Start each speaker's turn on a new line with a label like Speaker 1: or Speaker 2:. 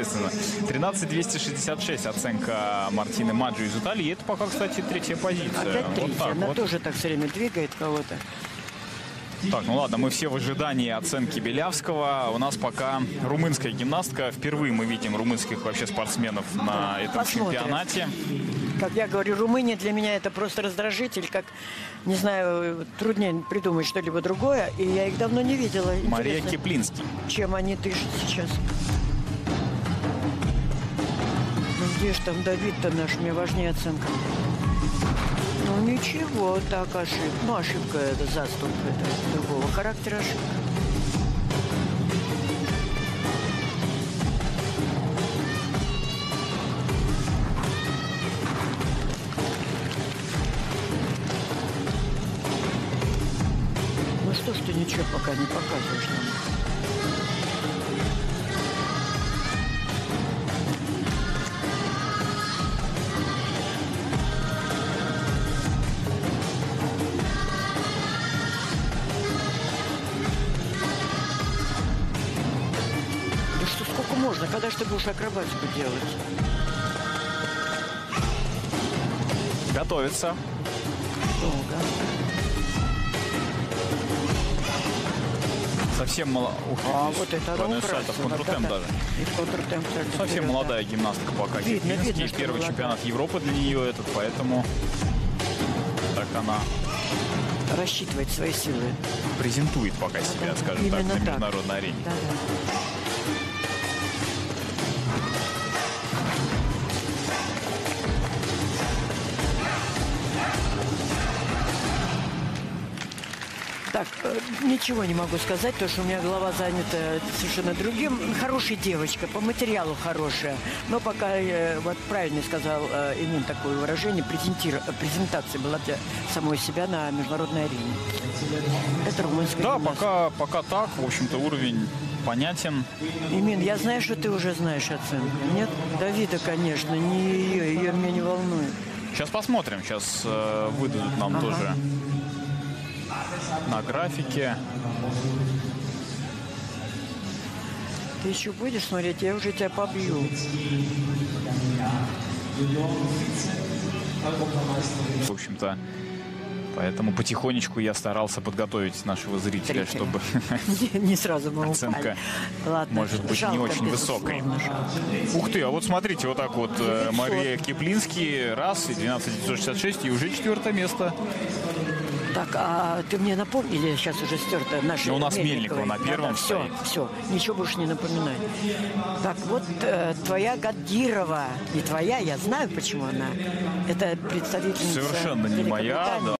Speaker 1: Естественно. 13266 оценка Мартины Маджи из Италии. И это пока, кстати, третья позиция.
Speaker 2: Опять
Speaker 1: Вот
Speaker 2: третья.
Speaker 1: так
Speaker 2: Она
Speaker 1: вот.
Speaker 2: тоже так все время двигает кого-то.
Speaker 1: Так, ну ладно, мы все в ожидании оценки Белявского. У нас пока румынская гимнастка. Впервые мы видим румынских вообще спортсменов на этом
Speaker 2: Посмотрим.
Speaker 1: чемпионате.
Speaker 2: Как я говорю, Румыния для меня это просто раздражитель, как, не знаю, труднее придумать что-либо другое. И я их давно не видела.
Speaker 1: Мария
Speaker 2: Интересно,
Speaker 1: Киплинский.
Speaker 2: чем они дышат сейчас. Где ж там Давид-то наш, мне важнее оценка. Ну ничего, так ошибка. Ну ошибка это заступ, это другого характера ошибка. Ну что ж ты ничего пока не показываешь нам? Можно? Когда же ты будешь акробатику делать?
Speaker 1: Готовится.
Speaker 2: Долго.
Speaker 1: Совсем мало... Ух,
Speaker 2: А вот это
Speaker 1: сальто в контртемп
Speaker 2: да-да.
Speaker 1: даже.
Speaker 2: И в контртемп сальто
Speaker 1: Совсем
Speaker 2: да.
Speaker 1: молодая гимнастка пока.
Speaker 2: Видно, видно,
Speaker 1: Первый
Speaker 2: молодая.
Speaker 1: чемпионат Европы для нее этот, поэтому так она
Speaker 2: Рассчитывать свои силы.
Speaker 1: презентует пока себя, скажем так,
Speaker 2: Именно
Speaker 1: на
Speaker 2: так.
Speaker 1: международной арене.
Speaker 2: Да, да. Так, э, ничего не могу сказать, потому что у меня голова занята совершенно другим. Хорошая девочка, по материалу хорошая. Но пока, э, вот правильно сказал Эмин такое выражение, презентация была для самой себя на международной арене. Это румынская
Speaker 1: Да,
Speaker 2: гимнастика.
Speaker 1: пока, пока так, в общем-то, уровень понятен.
Speaker 2: Имин, я знаю, что ты уже знаешь оценку. Нет? Давида, конечно, не ее, ее меня не волнует.
Speaker 1: Сейчас посмотрим, сейчас э, выдадут нам
Speaker 2: Ага.
Speaker 1: тоже на графике.
Speaker 2: Ты еще будешь смотреть, я уже тебя побью.
Speaker 1: В общем-то, поэтому потихонечку я старался подготовить нашего зрителя,
Speaker 2: Зрителя.
Speaker 1: чтобы
Speaker 2: Не, не сразу мы
Speaker 1: Оценка.
Speaker 2: Ладно,
Speaker 1: может быть, не
Speaker 2: жалко,
Speaker 1: очень
Speaker 2: безусловно,
Speaker 1: высокой.
Speaker 2: жалко.
Speaker 1: Ух ты, а вот смотрите, вот так вот э,
Speaker 2: 900.
Speaker 1: Мария Киплинский, раз, и 12966, и уже четвертое место.
Speaker 2: Так, а ты мне напомни, или сейчас уже стерто наши
Speaker 1: Ну, у нас Мельникова на первом
Speaker 2: все,
Speaker 1: стоит.
Speaker 2: все, ничего больше не напоминай. Так, вот э, твоя Гадирова, не твоя, я знаю, почему она. Это представительница
Speaker 1: Совершенно не моя, да.